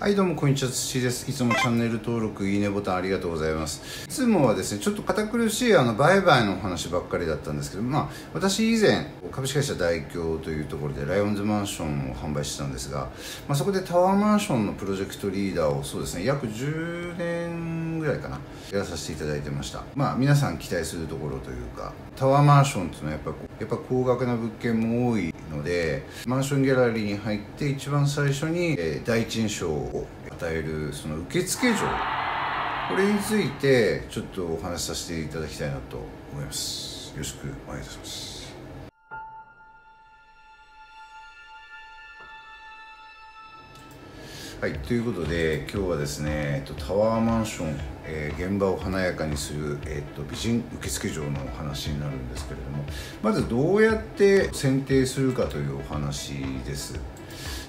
はいどうもこんにちは土です。いつもチャンネル登録いいねボタンありがとうございます。いつもはですねちょっと堅苦しいあの売買の話ばっかりだったんですけどまあ私以前株式会社代表というところでライオンズマンションを販売してたんですが、まあ、そこでタワーマンションのプロジェクトリーダーをそうですね約10年らいかな。やらさせていただいてました。まあ皆さん期待するところというかタワーマンションっていうのはやっぱやっぱ高額な物件も多いのでマンションギャラリーに入って一番最初に、えー、第一印象を与えるその受付状これについてちょっとお話しさせていただきたいなと思います。よろしくお願いいたします。はい、ということで今日はですね、えっと、タワーマンション、えー、現場を華やかにする、えっと、美人受付嬢のお話になるんですけれどもまずどうやって選定するかというお話です。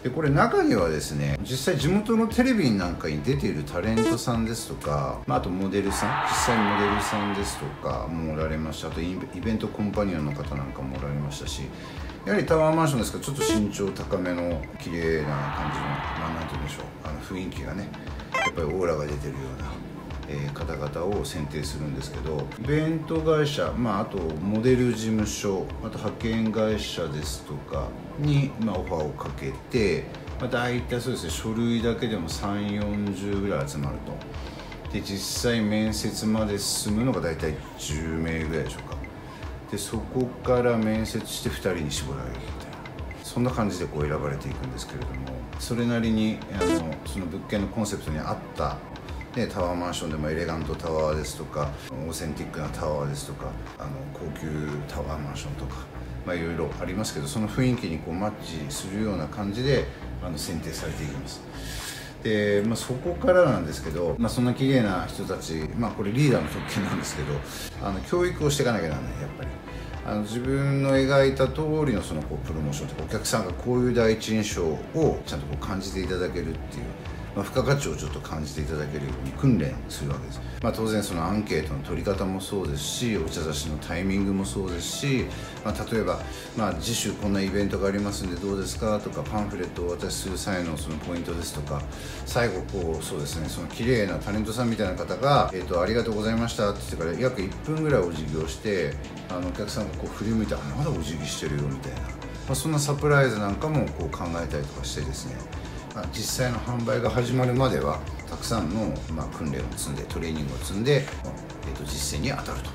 でこれ中にはですね実際地元のテレビなんかに出ているタレントさんですとか、まあ、あとモデルさん実際モデルさんですとかもおられました。あとイベントコンパニオンの方なんかもおられましたしやはりタワーマンションですか？らちょっと身長高めの綺麗な感じの、まあ、なんて言うんでしょう。あの雰囲気がねやっぱりオーラが出てるような、えー、方々を選定するんですけどイベント会社、まあ、あとモデル事務所あと派遣会社ですとかに、まあ、オファーをかけて、まあ、大体そうですね書類だけでも3 4 0ぐらい集まると。で実際面接まで進むのが大体10名ぐらいでしょうか。でそこから面接して2人に絞られるみたいなそんな感じでこう選ばれていくんですけれども。それなりにあのその物件のコンセプトに合ったでタワーマンションでもエレガントタワーですとかオーセンティックなタワーですとかあの高級タワーマンションとか、まあ、いろいろありますけどその雰囲気にこうマッチするような感じであの選定されていきます。で、まあ、そこからなんですけど、まあ、そんな綺麗な人たち、まあ、これリーダーの特権なんですけどあの教育をしていかなきゃならないやっぱり。あの自分の描いた通りのそのこうプロモーションとかお客さんがこういう第一印象をちゃんとこう感じていただけるっていう。まあ、付加価値をちょっと感じていただけるように訓練するわけです、まあ、当然そのアンケートの取り方もそうですしお茶差しのタイミングもそうですし、まあ、例えば、まあ、次週こんなイベントがありますんでどうですかとかパンフレットをお渡しする際のそのポイントですとか最後こうそうですねその綺麗なタレントさんみたいな方が、えーと「ありがとうございました」って言ってから約1分ぐらいお辞儀をしてあのお客さんがこう振り向いて「あまだお辞儀してるよ」みたいな、まあ、そんなサプライズなんかもこう考えたりとかしてですね。実際の販売が始まるまではたくさんの、まあ、訓練を積んでトレーニングを積んで、えー、と実践に当たると。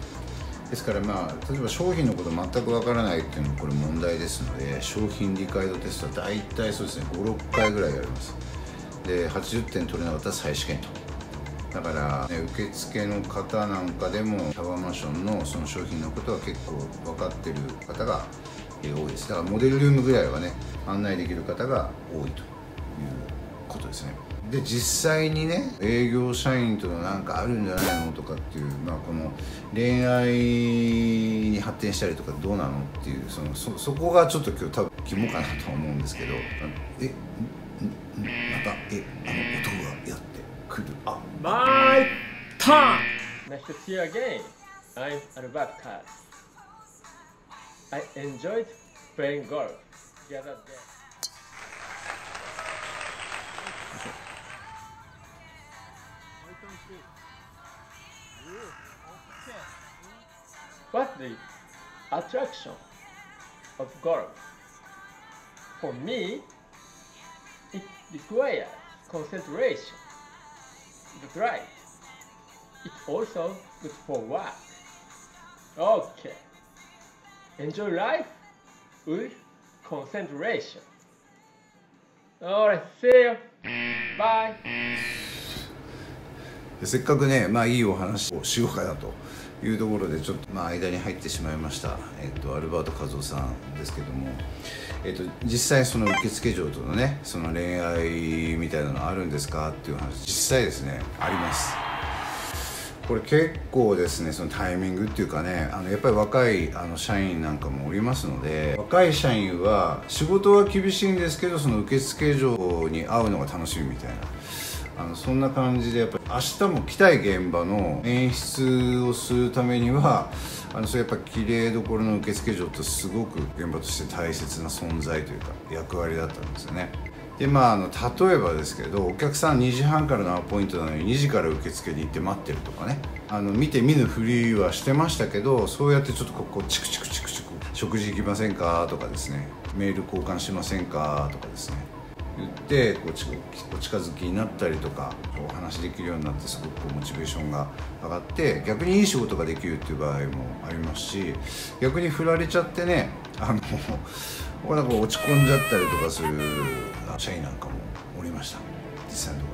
ですからまあ例えば商品のこと全くわからないっていうのもこれ問題ですので商品理解度テストは大体そうですね56回ぐらいやります。で80点取れなかったら再試験と。だから、ね、受付の方なんかでもタワーマンションのその商品のことは結構分かってる方が多いです。だからモデルルームぐらいはね案内できる方が多いと。ことですねで実際にね営業社員とのなんかあるんじゃないのとかっていう、まあ、この恋愛に発展したりとかどうなのっていうそのそそこがちょっと今日多分肝かなと思うんですけどえまたえあの音がやってくるあ My turn! Nice to see you again. I'm Albertas. I enjoyed playing golf the other day. What's the attraction of golf? For me, it requires concentration. That's right. It's also good for work. Okay. Enjoy life with concentration. Alright, see you. Bye. せっかくねまあいいお話をしようかなと いうところでちょっとまあ間に入ってしまいました、えっと、アルバート和夫さんですけども、えっと、実際その受付嬢とのねその恋愛みたいなのあるんですかっていう話実際ですねあります。これ結構ですねそのタイミングっていうかねあのやっぱり若いあの社員なんかもおりますので若い社員は仕事は厳しいんですけどその受付嬢に会うのが楽しみみたいな。あのそんな感じでやっぱり明日も来たい現場の演出をするためにはあのそれやっぱ綺麗どころの受付嬢ってすごく現場として大切な存在というか役割だったんですよね。でまあ、あの例えばですけどお客さん2時半からのアポイントなのに2時から受付に行って待ってるとかね。あの見て見ぬふりはしてましたけどそうやってちょっとここチクチクチクチク食事行きませんか？とかですね。メール交換しませんか？とかですね。言ってこうお近づきになったりとかお話できるようになってすごくこうモチベーションが上がって逆にいい仕事ができるっていう場合もありますし逆に振られちゃってねあのこ なんか落ち込んじゃったりとかする社員なんかもおりました。実際のとこ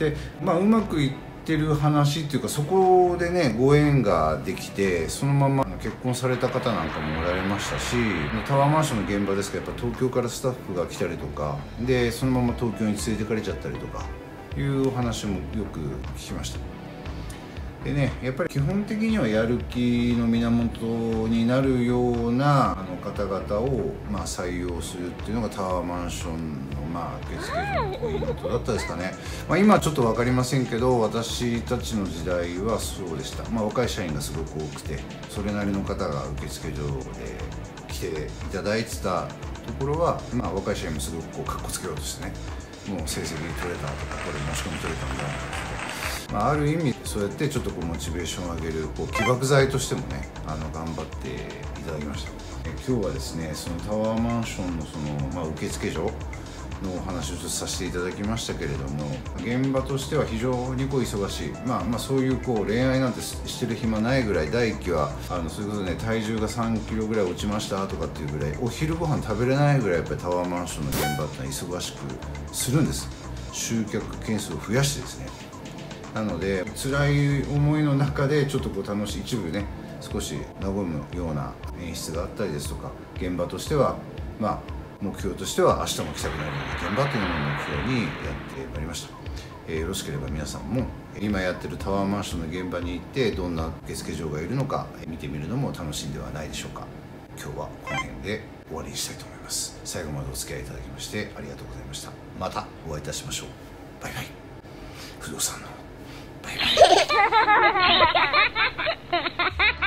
ろ。でまあうまくいっててる話っていうかそこでねご縁ができてそのまま結婚された方なんかもおられましたしタワーマンションの現場ですけどやっぱ東京からスタッフが来たりとかでそのまま東京に連れてかれちゃったりとかいうお話もよく聞きました。でねやっぱり基本的にはやる気の源になるような方々を、まあ、採用するっていうのがタワーマンションの、まあ、受付のポイントだったですかね、まあ、今ちょっと分かりませんけど私たちの時代はそうでした、まあ、若い社員がすごく多くてそれなりの方が受付所で来ていただいてたところは、まあ、若い社員もすごくこうかっこつけようとしてねもう成績取れたとかこれ申し込み取れたんだまあ、ある意味そうやってちょっとこうモチベーションを上げるこう起爆剤としてもねあの頑張っていただきました。今日はですねそのタワーマンションのその、まあ、受付所のお話をさせていただきましたけれども現場としては非常にこう忙しい、まあ、まあそういうこう恋愛なんてしてる暇ないぐらい第1期はあのそういうことで、ね、体重が3キロぐらい落ちましたとかっていうぐらいお昼ご飯食べれないぐらいやっぱりタワーマンションの現場ってのは忙しくするんです。集客件数を増やしてですね。なので辛い思いの中でちょっとこう楽しい一部ね少し和むような演出があったりですとか現場としてはまあ目標としては明日も来たくなるような現場というのを目標にやってまいりました、えー、よろしければ皆さんも今やってるタワーマンションの現場に行ってどんな受付嬢がいるのか見てみるのも楽しいんではないでしょうか。今日はこの辺で終わりにしたいと思います。最後までお付き合いいただきましてありがとうございました。またお会いいたしましょう。バイバイ。不動産の。Bye bye.